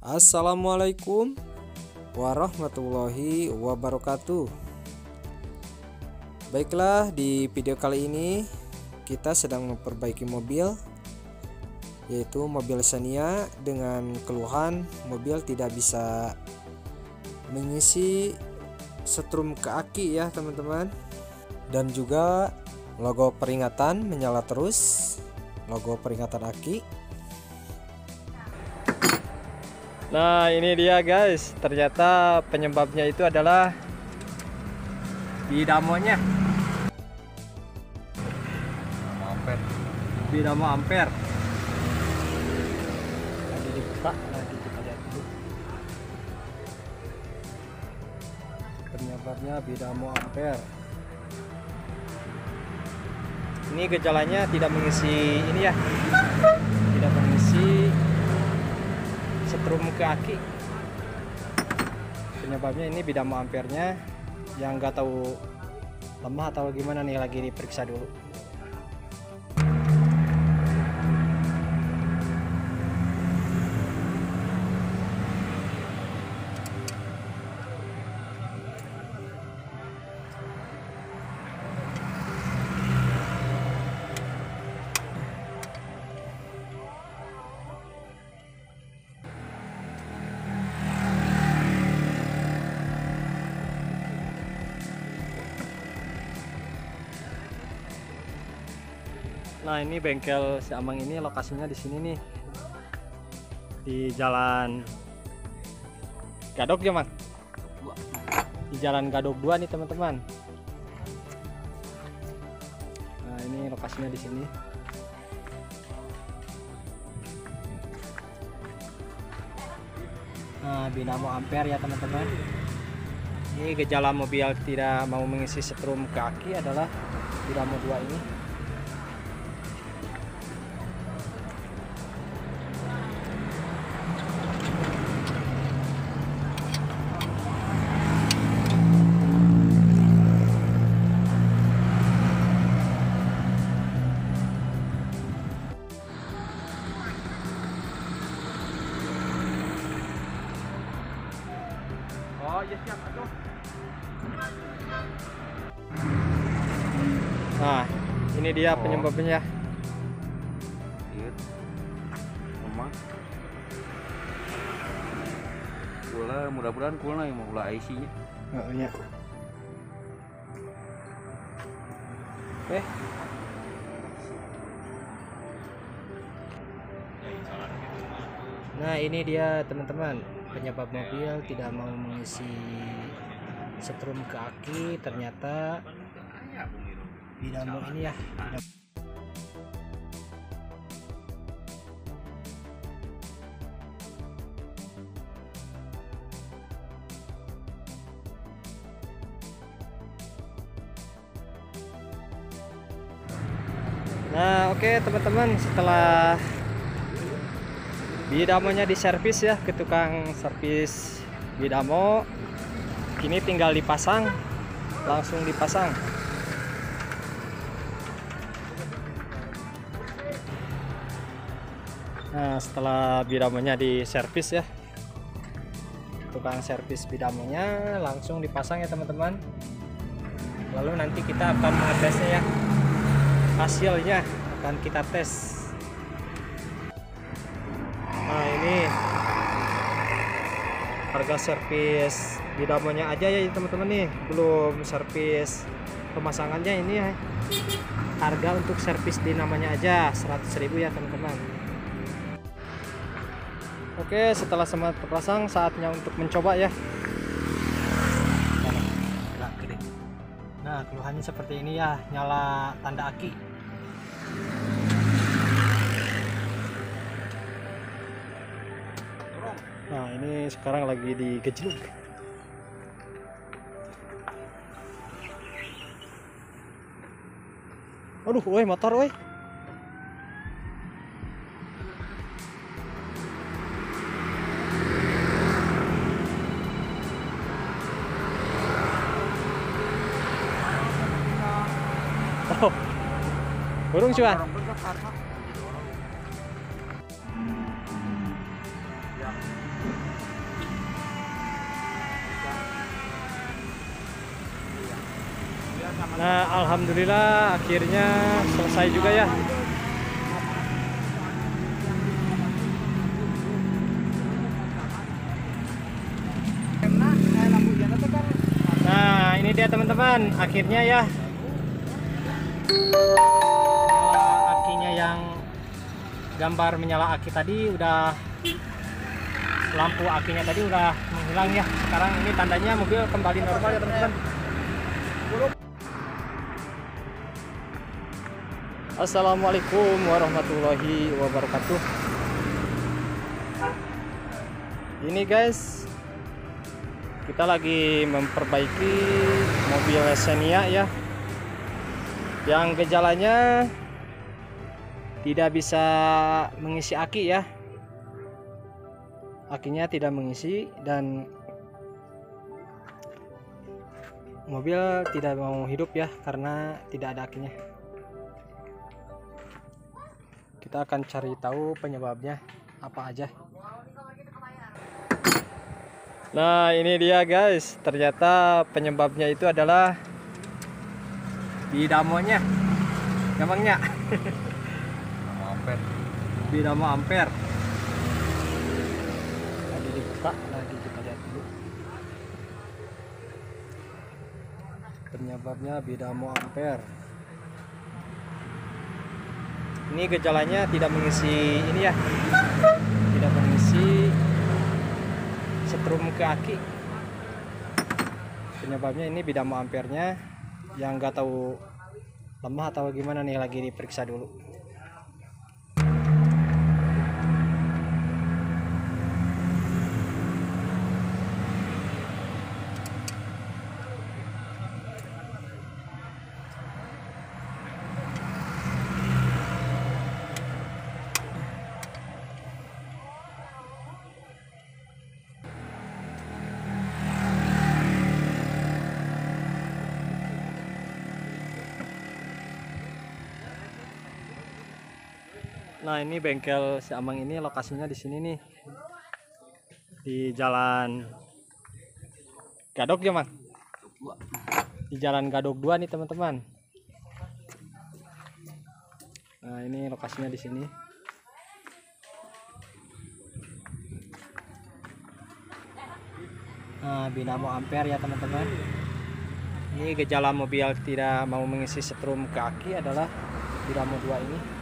Assalamualaikum warahmatullahi wabarakatuh. Baiklah, di video kali ini kita sedang memperbaiki mobil yaitu mobil Xenia dengan keluhan mobil tidak bisa mengisi setrum ke aki ya teman-teman dan juga logo peringatan menyala terus logo peringatan aki Nah ini dia guys. Ternyata penyebabnya itu adalah dinamonya ampere dinamo ampere lagi dibuka lagi kita lihat dulu. Penyebabnya dinamo ampere ini gejalanya tidak mengisi ini ya setrum ke aki. Penyebabnya ini bidang ampernya yang nggak tahu lemah atau gimana nih lagi diperiksa dulu Nah ini bengkel si Amang ini lokasinya di sini nih di Jalan Gadok ya Mang? Di Jalan Gadok 2 nih teman-teman. Nah ini lokasinya di sini. Nah dinamo ampere ya teman-teman. Ini gejala mobil tidak mau mengisi setrum kaki adalah dinamo 2 ini. Nah, ini dia Oh. penyebabnya. Iya. Kula mudah-mudahan kula yang mau kula IC-nya. Oh, iya. Oke. Nah, ini dia teman-teman, penyebab mobil tidak mau mengisi setrum ke aki ternyata dinamo ini ya. dinamo- Nah, oke teman-teman, setelah bidamonya diservis ya ke tukang servis bidamo, ini tinggal dipasang, langsung dipasang. Nah, setelah bidamonya diservis ya, tukang servis bidamonya langsung dipasang ya teman-teman. Lalu nanti kita akan mengetesnya ya hasilnya akan kita tes nah ini harga servis bidamonya aja ya teman-teman nih. Belum servis. Pemasangannya ini ya. Harga untuk servis dinamanya aja 100.000 ya teman-teman. Oke setelah semua terpasang saatnya untuk mencoba ya. Nah, keluhannya seperti ini ya, nyala tanda aki. Nah, ini sekarang lagi digejluk. Aduh, woi motor woi. Oh. Burung cuan. Nah, alhamdulillah akhirnya selesai juga ya. Nah, ini dia teman-teman, akhirnya ya. Nyala akinya yang gambar menyala aki tadi udah lampu akinya tadi udah menghilang ya. Sekarang ini tandanya mobil kembali normal ya teman-teman. Assalamualaikum warahmatullahi wabarakatuh. Ini guys, kita lagi memperbaiki mobil Xenia ya. Yang gejalanya tidak bisa mengisi aki ya. Akinya tidak mengisi dan mobil tidak mau hidup ya karena tidak ada akinya kita akan cari tahu penyebabnya apa aja. Nah ini dia guys. Ternyata penyebabnya itu adalah dinamonya gampangnya. Ampere dinamo ampere lagi dibuka lagi kita lihat dulu. Penyebabnya bidamo ampere ini gejalanya tidak mengisi ini ya. Tidak mengisi setrum ke aki. Penyebabnya ini bidamo ampernya yang nggak tahu lemah atau gimana nih lagi diperiksa dulu Nah ini bengkel si Amang ini lokasinya di sini nih di Jalan Gadok ya Mang? Di Jalan Gadok 2 nih teman-teman. Nah ini lokasinya di sini. Nah dinamo ampere ya teman-teman. Ini gejala mobil tidak mau mengisi setrum ke aki adalah dinamo 2 ini.